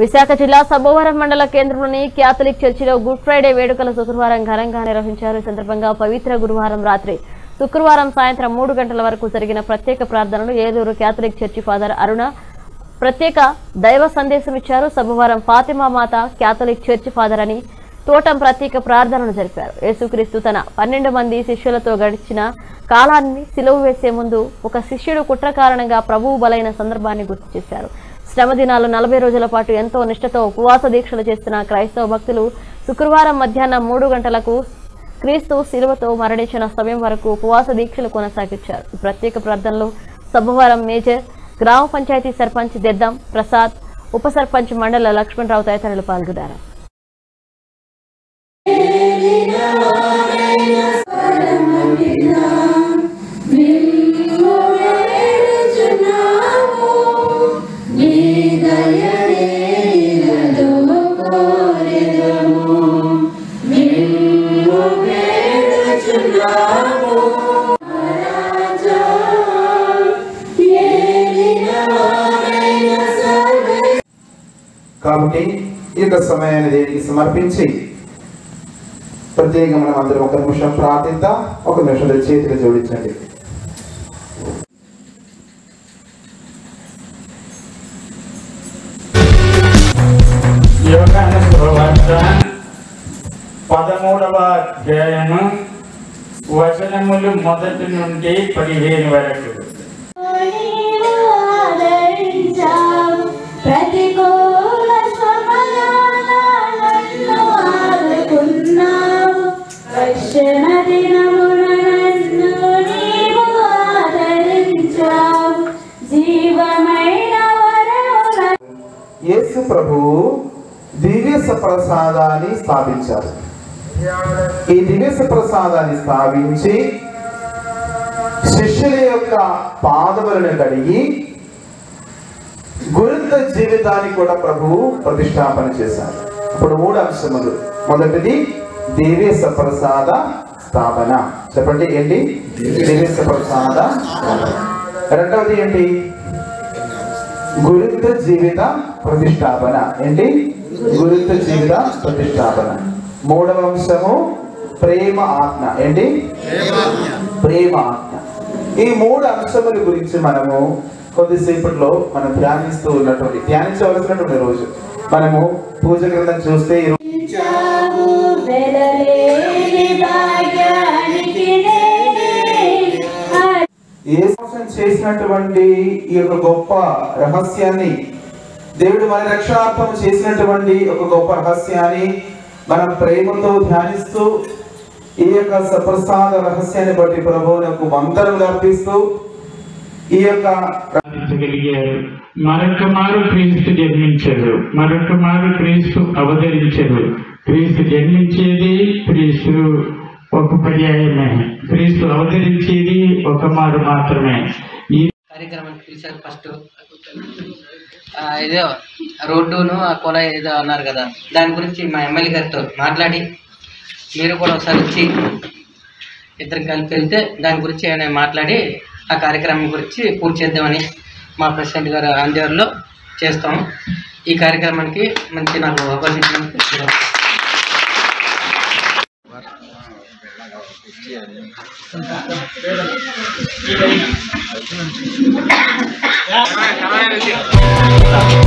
విశాఖ జిల్లా సబోవరం మండల కేంద్రంలోని క్యాథలిక్ చర్చిలో గుడ్ ఫ్రైడే వేడుకలు శుక్రవారం ఘనంగా నిర్వహించారు. ఈ సందర్భంగా పవిత్ర గురువారం రాత్రి శుక్రవారం సాయంత్రం మూడు గంటల వరకు జరిగిన ప్రత్యేక ప్రార్థనలు Eluru Catholic church father Aruna ప్రత్యేక దైవ సందేశం ఇచ్చారు. సబ్బవరం ఫాతిమా మాత క్యాథలిక్ చర్చి ఫాదర్ అని తోటం ప్రత్యేక ప్రార్థనలు జరిపారు. యేసుక్రీస్తు తన పన్నెండు మంది శిష్యులతో గడిచిన కాలాన్ని సిలువ వేసే ముందు ఒక శిష్యుడు కుట్ర కారణంగా ప్రభువు బలైన సందర్భాన్ని గుర్తు చేశారు. శ్రమ దినాలు నలభై రోజుల పాటు ఎంతో నిష్ఠతో ఉపవాస దీక్షలు చేస్తున్న క్రైస్తవ భక్తులు శుక్రవారం మధ్యాహ్నం మూడు గంటలకు క్రీస్తు శిలువతో మరణించిన సమయం వరకు ఉపవాస దీక్షలు కొనసాగించారు. ప్రత్యేక ప్రార్థనలో సబ్బవరం మేజర్ గ్రామ పంచాయతీ సర్పంచ్ దెద్దం ప్రసాద్ ఉప సర్పంచ్ మండల లక్ష్మణరావు తదితరులు పాల్గొన్నారు. కాబట్టి ఈ యొక్క సమయాన్ని దేనికి సమర్పించి ప్రత్యేకంగా మనం అందరం ఒక నిమిషం ప్రార్థిద్దాం ఒక నిమిషం చేతులు జోడించండి. పదమూడవ అధ్యాయము వచనములు మొదటి నుండి పదిహేను వరకు. యేసు ప్రభు దివ్య ప్రసాదాన్ని స్థాపించారు. ఈ దివ్య ప్రసాదాన్ని స్థాపించి శిష్యుల యొక్క పాదములను కడిగి గురుత జీవితాన్ని కూడా ప్రభువు ప్రతిష్టాపన చేశారు. ఇప్పుడు మూడు అంశములు. మొదటిది దేవేశ ప్రసాద స్థాపన. చెప్పండి ఏంటి? దేవేశ ప్రసాద స్థాపన. రెండవది ఏంటి? గురుత్వ జీవిత ప్రతిష్టాపన. ఏంటి? గురుత్వ జీవిత ప్రతిష్టాపన. మూడవ అంశము ప్రేమ ఆజ్ఞ. ఏంటి? ప్రేమ ఆజ్ఞ. ఈ మూడు అంశముల గురించి మనము కొద్దిసేపట్లో మనం ధ్యానిస్తూ ఉన్నటువంటి ధ్యానించవలసినటువంటి రోజు. మనము పూజ గ్రంథం చూస్తే చేసినటువంటి ఈ యొక్క గొప్ప రహస్యాన్ని దేవుడు మన రక్షణార్థం చేసినటువంటి ఒక గొప్ప రహస్యాన్ని మనం ప్రేమతో ధ్యానిస్తూ ఈ యొక్క సప్రసాద రహస్యాన్ని బట్టి ప్రభువునకు వందనలు అర్పిస్తూ ఈ యొక్క మరొక మారు క్రీస్తు జన్మించరు మరొక మారు క్రీస్తు అవతరించరు క్రీస్తు జన్మించేది క్రీస్తు ఒక పర్యాయమే. క్రీస్తు అవతరించేది ఒక మారు మాత్రమే. ఈ కార్యక్రమానికి పిలిచారు ఫస్ట్. ఏదో రోడ్డును ఆ కొల ఏదో అన్నారు కదా. దాని గురించి మా ఎమ్మెల్యే గారితో మాట్లాడి మీరు కూడా ఒకసారి వచ్చి ఇద్దరం కలిపి వెళ్తే దాని గురించి ఆయన మాట్లాడి ఆ కార్యక్రమం గురించి పూర్తి చేద్దామని మా ప్రెసిడెంట్ గారు ఆంధ్రలో చేస్తాం ఈ కార్యక్రమానికి మంచి నాకు అవకాశం ఇచ్చినందుకు ఆ